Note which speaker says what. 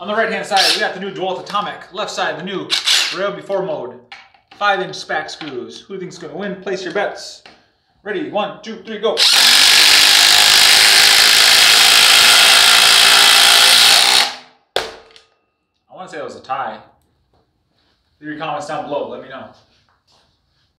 Speaker 1: On the right hand side, we got the new Dewalt Atomic. Left side, the new Ryobi 4 mode. 5 inch SPAX screws. Who thinks going to win? Place your bets. Ready? One, two, three, go. I want to say it was a tie. Leave your comments down below. Let me know.